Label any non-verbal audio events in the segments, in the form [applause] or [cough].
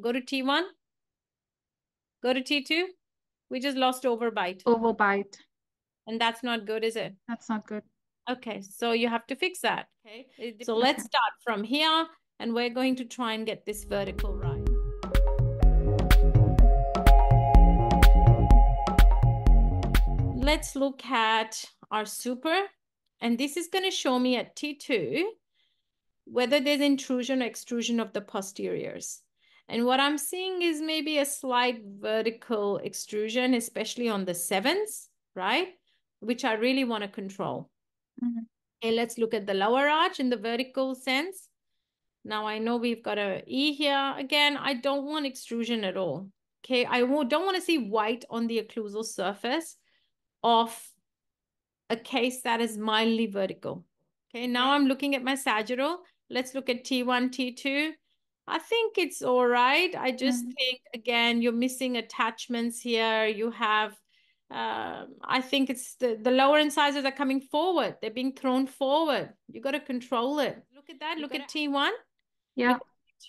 Go to T1. Go to T2. We just lost overbite. Overbite. And that's not good, is it? That's not good. Okay, so you have to fix that. Okay, so let's start from here and we're going to try and get this vertical right. Let's look at our super, and this is going to show me at T2 whether there's intrusion or extrusion of the posteriors. And what I'm seeing is maybe a slight vertical extrusion, especially on the sevens, right? Which I really want to control. Mhm. Okay, let's look at the lower arch in the vertical sense. Now I know we've got a E here. Again, I don't want extrusion at all. Okay, I don't want to see white on the occlusal surface of a case that is mildly vertical. Okay, now I'm looking at my sagittal. Let's look at T1, T2. I think it's all right. I just Mhm. think, again, you're missing attachments here. You have, um, I think it's the, the lower incisors are coming forward. They're being thrown forward. You got to control it. Look at that. Look at T1. Yeah.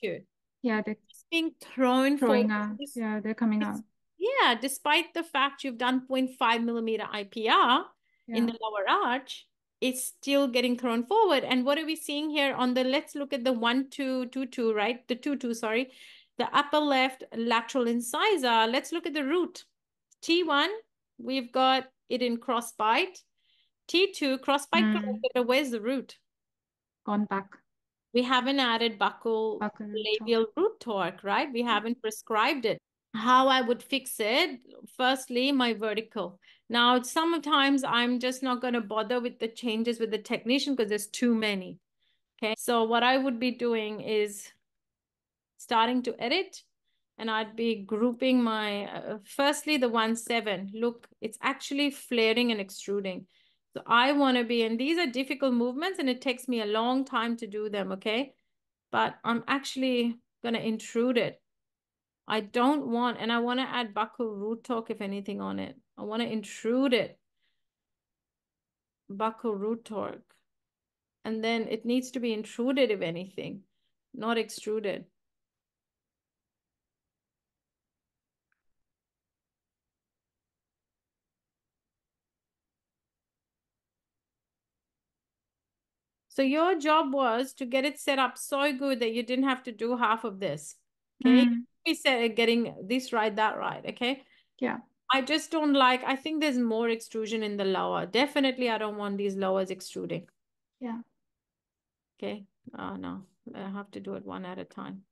Two. Yeah. They're It's being thrown throwing forward. out. Yeah. They're coming it's- out. Yeah, despite the fact you've done 0.5 millimeter IPR in the lower arch, it's still getting thrown forward. And what are we seeing here on the, let's look at the one, two, two, two, right? The two, two, sorry. The upper left lateral incisor. Let's look at the root. T1, we've got it in crossbite. T2, crossbite, Mm. where's the root? Gone back. We haven't added buccal labial root torque, right? We haven't prescribed it. How I would fix it, firstly, my vertical. Now, sometimes I'm just not going to bother with the changes with the technician because there's too many. Okay, so what I would be doing is starting to edit and I'd be grouping my, uh, firstly, the one seven. Look, it's actually flaring and extruding. So I want to be, and these are difficult movements and it takes me a long time to do them, okay? But I'm actually going to intrude it. I don't want, and I want to add buccal root torque, if anything, on it. I want to intrude it. Buccal root torque. And then it needs to be intruded, if anything, not extruded. So your job was to get it set up so good that you didn't have to do half of this. Okay. Mm. We said getting this right, that right. Okay. Yeah. I just don't like, I think there's more extrusion in the lower. Definitely, I don't want these lowers extruding. Yeah. Okay. Oh, no. I have to do it one at a time.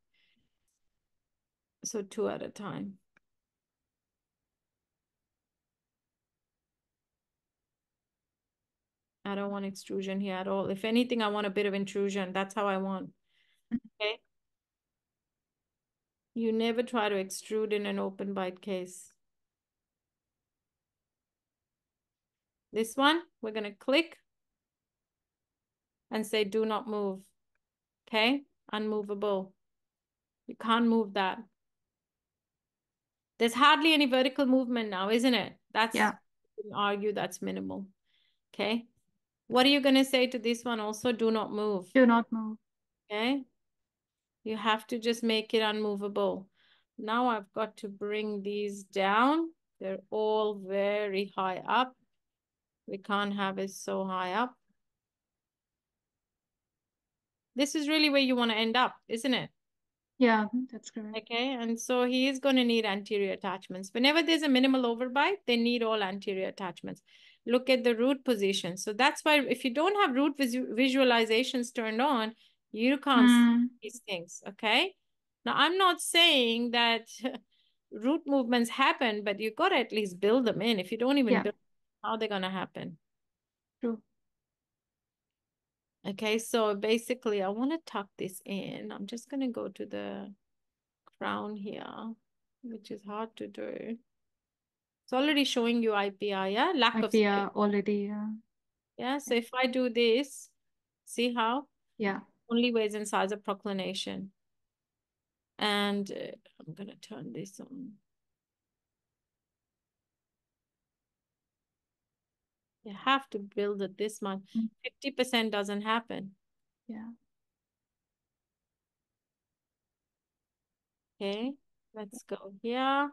So two at a time. I don't want extrusion here at all. If anything, I want a bit of intrusion. That's how I want. Okay. You never try to extrude in an open bite case. This one, we're going to click and say, do not move. Okay. Unmovable. You can't move that. There's hardly any vertical movement now, isn't it? That's, Yeah. you can argue that's minimal. Okay. What are you going to say to this one also? Do not move. Do not move. Okay. You have to just make it unmovable. Now I've got to bring these down. They're all very high up. We can't have it so high up. This is really where you want to end up, isn't it? Yeah. That's correct. Okay, and so he is going to need anterior attachments. Whenever there's a minimal overbite, they need all anterior attachments. Look at the root position. So that's why if you don't have root visu visualizations turned on, you can't Mm. these things, okay? Now, I'm not saying that [laughs] root movements happen, but you got to at least build them in. If you don't even Yeah. build, how are they going to happen? True. Okay, so basically I want to tuck this in. I'm just going to go to the crown here, which is hard to do. It's already showing you IPR, yeah? Lack of space. IPR already. Yeah. Yeah, so if I do this, see how? Yeah. Only ways incisor proclination. And uh, I'm going to turn this on. You have to build it this much. Mm. 50% doesn't happen. Yeah. Okay, let's go here.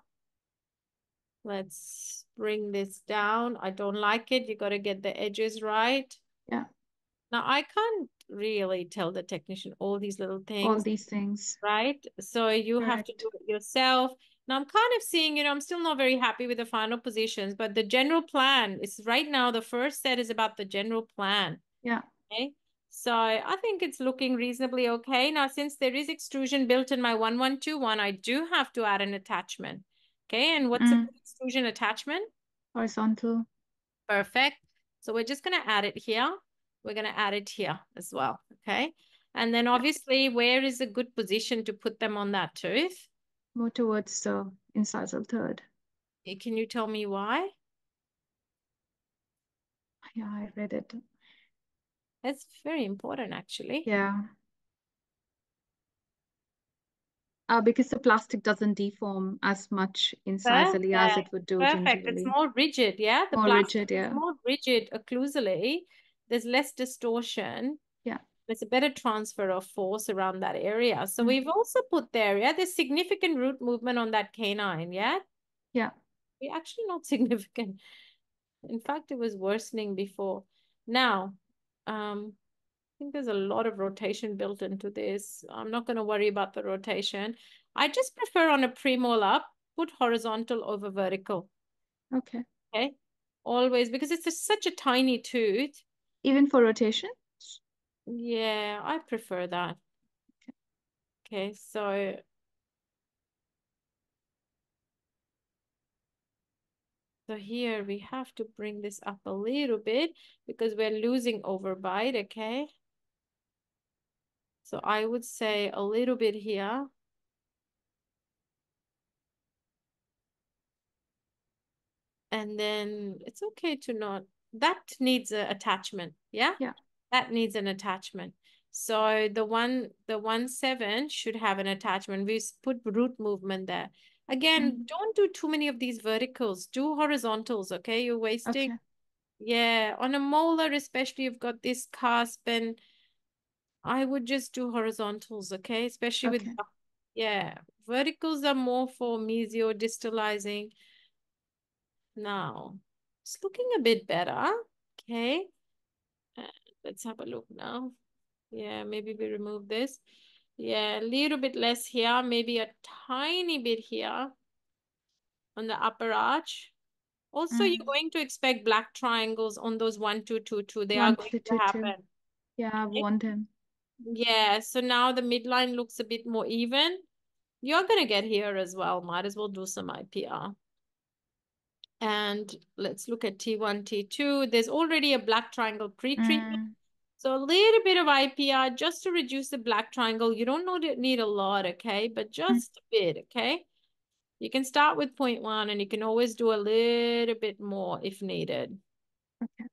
Let's bring this down. I don't like it. You got to get the edges right. Yeah. Now I can't really tell the technician all these little things. All these things. Right. So you have to do it yourself. Now I'm kind of seeing, you know, I'm still not very happy with the final positions, but the general plan is right now, the first set is about the general plan. Yeah. Okay. So I think it's looking reasonably okay. Now, since there is extrusion built in my 1121, I do have to add an attachment. Okay. And what's mm. extrusion attachment? Horizontal. Perfect. So we're just going to add it here. We're going to add it here as well. Okay. And then obviously, where is a good position to put them on that tooth? More towards the incisal third. Can you tell me why? Yeah, I read it. That's very important, actually. Yeah. Uh, because the plastic doesn't deform as much incisally as it would do Perfect. It's more rigid, yeah? The more rigid, yeah. more rigid occlusally. There's less distortion. Yeah. There's a better transfer of force around that area. So mm-hmm. we've also put there, yeah, there's significant root movement on that canine, yeah? Yeah. We actually not [laughs] significant. In fact, it was worsening before. Now, um, I think there's a lot of rotation built into this. I'm not going to worry about the rotation. I just prefer on a premolar, put horizontal over vertical. Okay. Okay. Always, because it's a, such a tiny tooth. Even for rotation? Yeah, I prefer that. Okay, okay so So here we have to bring this up a little bit because we're losing overbite, okay? So I would say a little bit here. And then it's okay to not, that needs an attachment, yeah? Yeah. That needs an attachment. So the one, the one seven should have an attachment. We put root movement there. Again, mm. don't do too many of these verticals. Do horizontals, okay? You're wasting. Okay. Yeah, on a molar, especially, you've got this cusp, and I would just do horizontals, okay? Especially okay. with, yeah, verticals are more for mesiodistalizing. Now, it's looking a bit better, okay? let's have a look now. Yeah, maybe we remove this. Yeah, a little bit less here, maybe a tiny bit here on the upper arch. Also, mm. you're going to expect black triangles on those one, two, two, two. They one, are going two, to happen. Two. Yeah, I want them. Yeah, so now the midline looks a bit more even. You're going to get here as well. Might as well do some IPR. And let's look at T1, T2. There's already a black triangle pre-treatment. Mm. So a little bit of IPR just to reduce the black triangle. You don't need a lot, okay? But just a bit, okay? You can start with 0.1 and you can always do a little bit more if needed. Okay.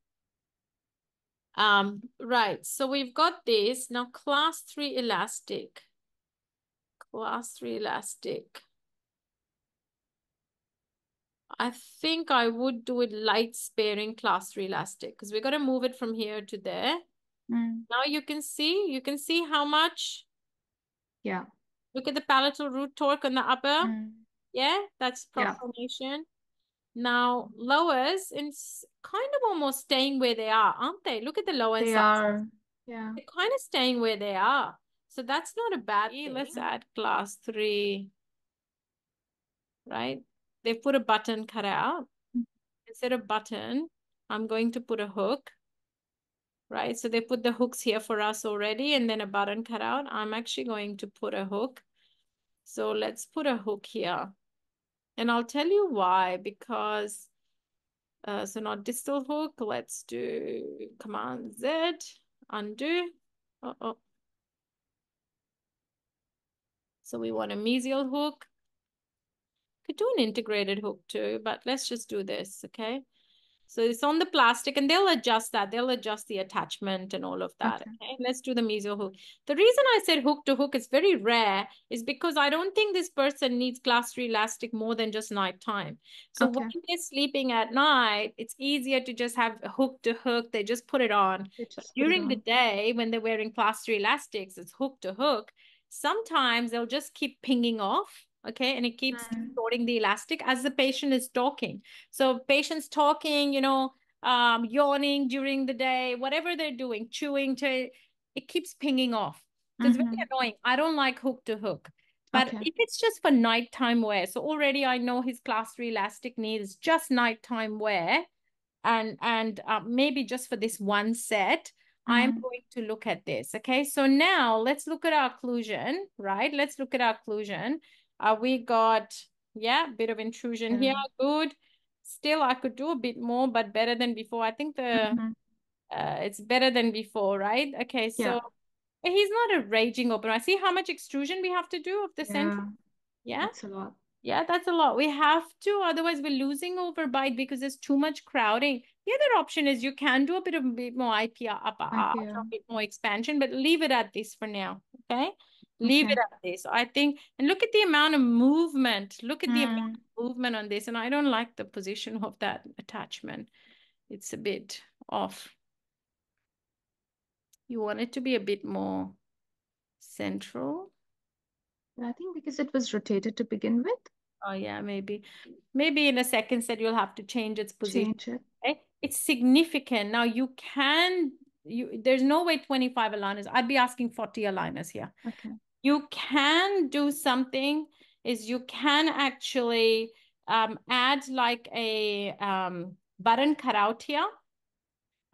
Um, right, so we've got this. Now class 3 elastic. Class 3 elastic. I think I would do it light sparing class 3 elastic because we're going to move it from here to there. Mm. Now you can see, you can see how much. Yeah. Look at the palatal root torque on the upper. Mm. Yeah, that's proclination. Yeah. Now lowers in kind of almost staying where they are, aren't they? Look at the lower They are. Yeah. They're kind of staying where they are. So that's not a bad thing. Let's add class three. Right? They've put a button cut out. Mm. Instead of button, I'm going to put a hook right? So they put the hooks here for us already and then a button cut out. I'm actually going to put a hook. So let's put a hook here. And I'll tell you why, because, uh, so not distal hook, let's do Command Z, undo. Uh -oh. So we want a mesial hook. Could do an integrated hook too, but let's just do this, okay? So it's on the plastic and they'll adjust that. They'll adjust the attachment and all of that. Okay. okay. Let's do the mesio hook. The reason I said hook to hook is very rare is because I don't think this person needs class three elastic more than just nighttime. So okay. when they're sleeping at night, it's easier to just have hook to hook. They just put it on. During it on. the day, when they're wearing class three elastics, it's hook to hook. Sometimes they'll just keep pinging off okay and it keeps Mm. distorting the elastic as the patient is talking so patients talking you know um yawning during the day whatever they're doing chewing to it keeps pinging off so it's very Mhm. annoying i don't like hook to hook but Okay. if it's just for nighttime wear so already i know his class 3 elastic needs just nighttime wear and and uh, maybe just for this one set i'm Mhm. going to look at this okay so now let's look at our occlusion right let's look at our occlusion uh, we got yeah bit of intrusion here good still i could do a bit more but better than before i think the Mhm. uh, it's better than before right okay so Yeah. he's not a raging open i see how much extrusion we have to do of the center Yeah. yeah That's a lot. yeah, that's a lot. We have to, otherwise we're losing overbite because there's too much crowding. The other option is you can do a bit of a bit more IPR up arch, IPR. a bit more expansion, but leave it at this for now. Okay. Leave it Okay. at this. I think, and look at the amount of movement. Look at the amount Mm. of movement on this. And I don't like the position of that attachment. It's a bit off. You want it to be a bit more central. I think because it was rotated to begin with, Oh yeah, maybe. Maybe in a second set you'll have to change its position. change it. Okay? It's significant. Now you can you there's no way 25 aligners. I'd be asking 40 aligners here. Okay. You can do something is you can actually um, add like a um, button cutout here.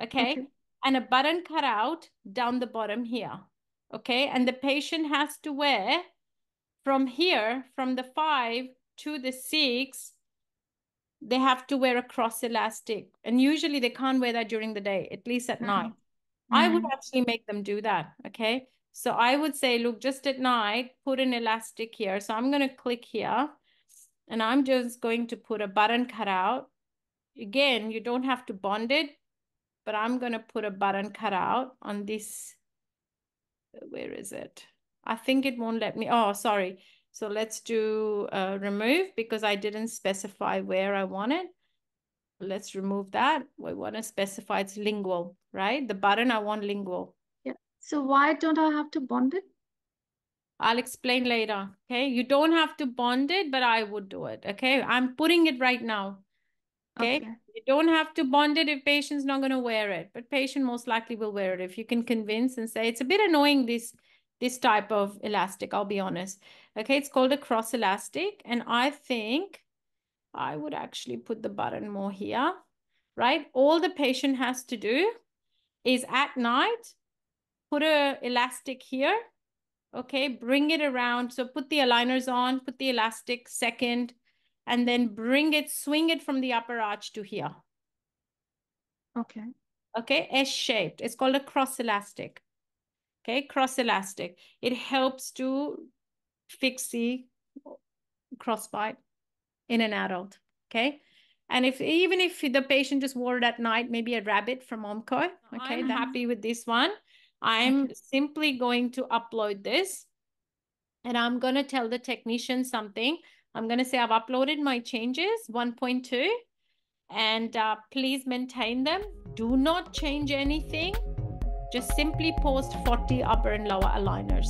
Okay? Okay. And a button cutout down the bottom here. Okay? And the patient has to wear from here, from the five to the six, they have to wear a cross elastic. And usually they can't wear that during the day, at least at Mhm. night. I would Mm. actually make them do that. Okay. So I would say, look, just at night, put an elastic here. So I'm going to click here and I'm just going to put a button cutout. Again, you don't have to bond it, but I'm going to put a button cutout on this. Where is it? I think it won't let me. Oh, sorry. So let's do uh, remove because I didn't specify where I want it. Let's remove that. We want to specify it's lingual, right? The button I want lingual. So why don't I have to bond it? I'll explain later. Okay. You don't have to bond it, but I would do it. Okay. I'm putting it right now. Okay. Okay. You don't have to bond it if patient's not going to wear it, but patient most likely will wear it. If you can convince and say it's a bit annoying this this type of elastic, I'll be honest. Okay, it's called a cross elastic. And I think I would actually put the button more here, right? All the patient has to do is at night, put a elastic here. Okay, bring it around. So put the aligners on, put the elastic second, and then bring it, swing it from the upper arch to here. Okay. Okay, S-shaped. It's called a cross elastic. Okay, cross elastic. It helps to fix the crossbite in an adult. Okay. And if even if the patient just wore it at night, maybe a rabbit from Ormco. Okay, uh-huh. I'm happy with this one. I'm Okay. simply going to upload this and I'm going to tell the technician something. I'm going to say I've uploaded my changes 1.2 and uh, please maintain them. Do not change anything. Just simply post 40 upper and lower aligners.